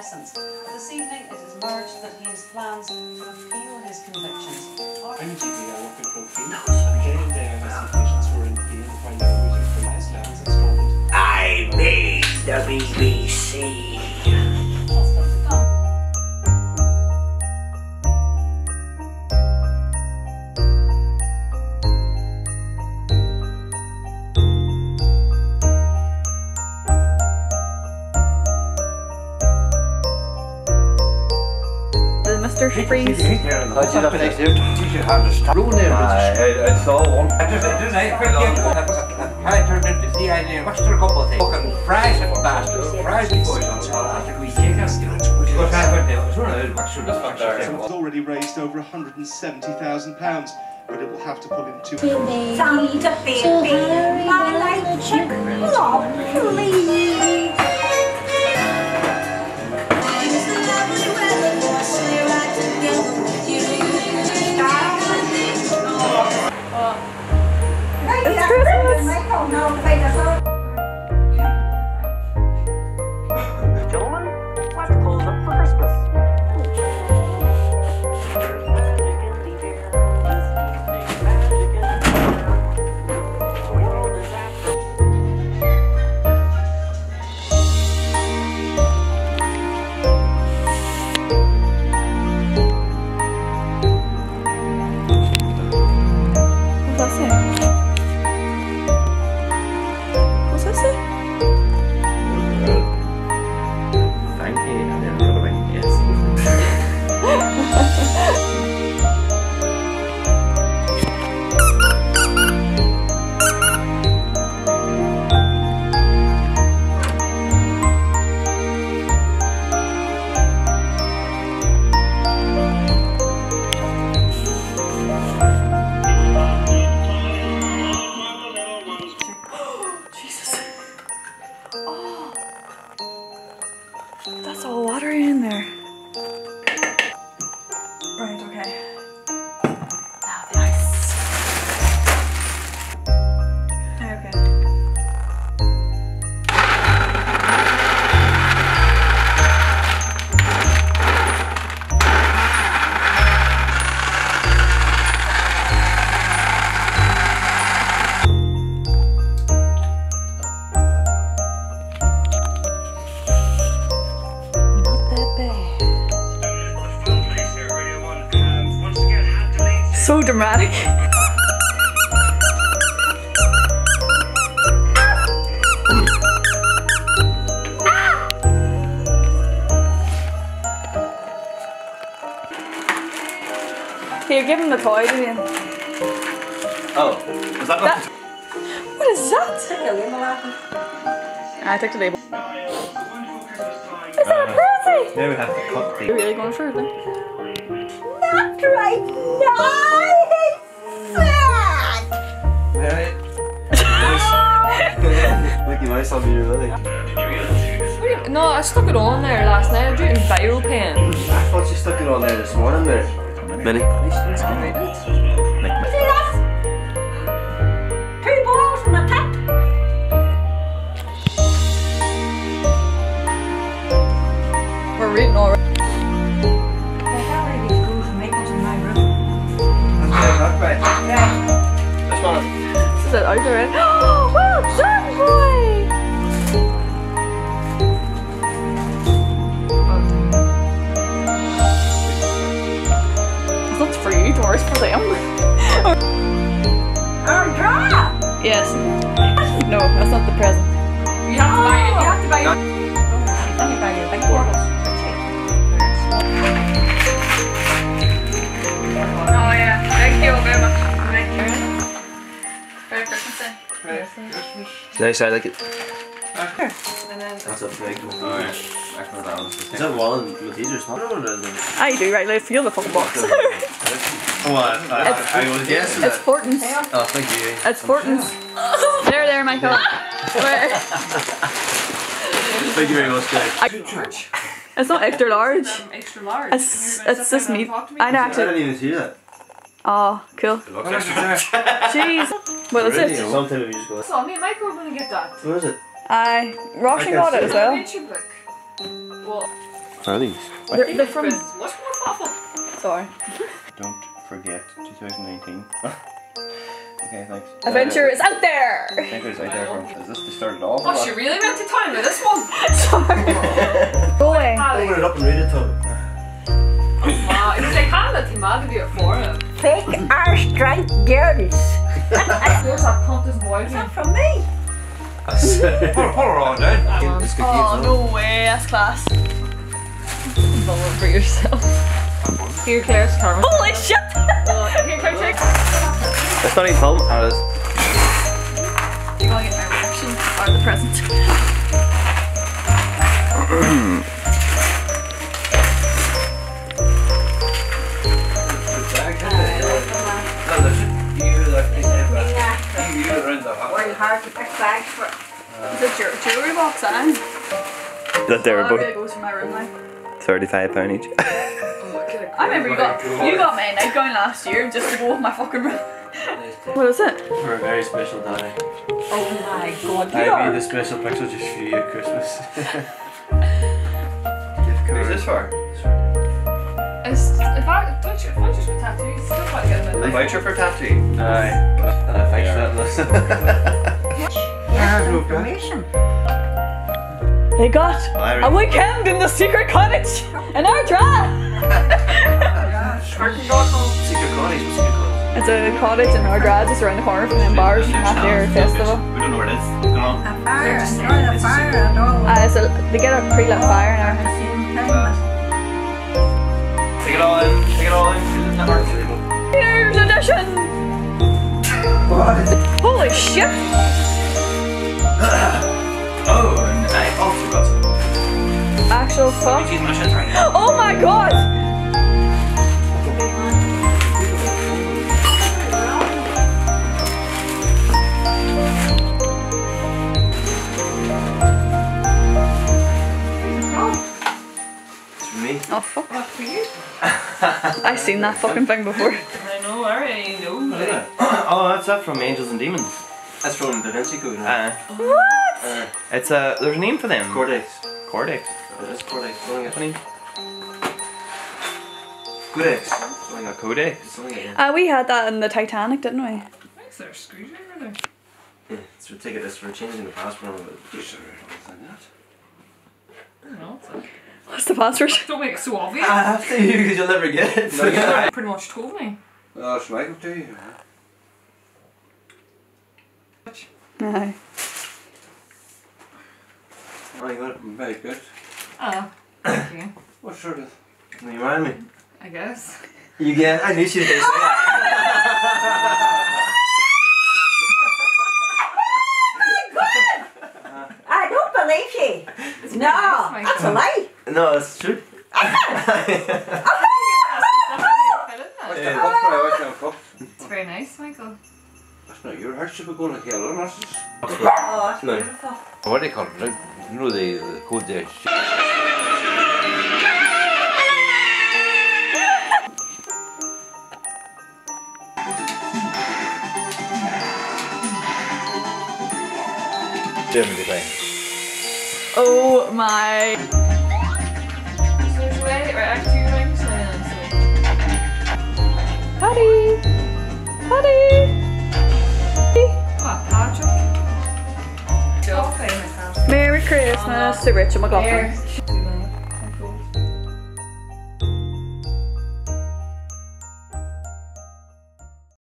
licence. This evening it is emerged that he has plans to appeal his convictions. I'm GP, I work in Cloakfield. And getting there, I see patients who in pain and find out waiting for less levels in Scotland. I made the BBC. Freeze. How'd you next to You have the stop. I, I, I saw one. I just, just, I quick game. I turned into CID. What's the couple of? Fucking fries and bastards. Fries and boys on the after we take us. What's happened now? It's one of those what should have So it's already raised over £170,000, but it will have to pull in two. Santa baby, my light chick, oh please. Dramatic. Here, give him the toy, Julian. Oh, was that That- What is that? I took the label. Is that a present? Now we have to cut the. You're really going for it then? That's right, nice. Mickey Mouse on me, really. No, I stuck it on there last night. I drew it in viral pen. I thought you stuck it on there this morning there. Minnie. See that? Two balls and a tap. We're reading already. They have really screws and maples in my room. That's right. That's not This is it out already. yes. No, that's not the present. You have to buy it. You have to buy it. Let me buy you a big. Oh yeah. Thank you very much. Thank you. Merry Christmas. Nice, I like it. And then That's a big one. Alright. Is that one with these or something? I do, right? Like, feel the fucking box. Oh, I, I, I was guessing it's that. Fortin's. Oh, thank you. It's Fortin's. there, there, Michael. Where? Thank you very much, guys. It's not extra large. extra large. It's it's this meat. I know I didn't even see that. Oh, cool. Jeez. Well, that's it. Sometime we just go. So me and Michael are gonna get that. Where is it? I Roshan got it as well. Adventure book. Well, What are these? They're, they're from. what's more awful? Sorry. Don't forget 2019. okay, thanks. Adventure is out there. I think there's out there from. Is this to start it all? Oh, she really went to town with this one. Go away. Open it up and read it to Ma, he's like, hand it to Ma to do it for him. Fake our strength girls. Where's that cunt as boy? Is that from me? Pull, pull her on down. Oh no way, that's class. Vote for yourself. Here, Claire's karma. Holy shit! Uh, here, Claire, take. It's not even film. Oh, it is. You're gonna get my reaction or the present. Very hard to pick bags for. Is it your jewelry box, Anne? That there, Oh, it goes from my room now. Thirty-five pound each. oh I remember you got you got me a night gown last year just to go with my fucking room. What is it? For a very special day. Oh my god, I made a special picture just for you at Christmas. Who's this for? It's, if I don't you, if I just got tattoo, it's still quite good. A voucher for tattoo. Aye. Thanks for that, Yes, information. They got a weekend in the secret cottage in our drive. Secret cottage. Secret cottage? It's a cottage in Ardra, just around the corner from the bars at their festival. We don't know where it is. Come on. A fire, enjoy the fire and all. Uh, so they get a pre-lit fire and At the everything. same time, Take it all in. Take it all in. Isn't that hard to Here's edition. Holy shit! Some. Actual fuck. Jeez, my shit's right now. Oh my god! It's for me. Oh fuck! What for you? I've seen that fucking thing before. I know, I already know. oh, that's that from Angels and Demons. That's from Da Vinci Code. Uh, What? Uh, it's a. There's a name for them. Cordex. Cordex. It is Cordex. Something like Codex. Something A like codex. Uh, we had that in the Titanic, didn't we? Is there a screwdriver there? Yeah, it's for ticket. It's for changing the passport. But sure, like that. I don't know. It's like, What's the password? don't make it so obvious. I have to because you'll never get it. You already pretty much told me. Oh, it's Michael to you. Aye. Oh, you got it. Very good. Ah, thank you. What sort of? You remind me. I guess. You get. I knew she was gonna say that. I don't believe you. No, that's a lie. no, it's true. What's the cup? Fry? What's? It's very nice, Michael. That's not your house. You were going to kill her. That's just. Oh, it's No. beautiful. What do they call it? Like, You know the, the code there. So. Patty! Patty! Oh, Patrick. Joe. Merry Christmas to Richard McLaughlin. There.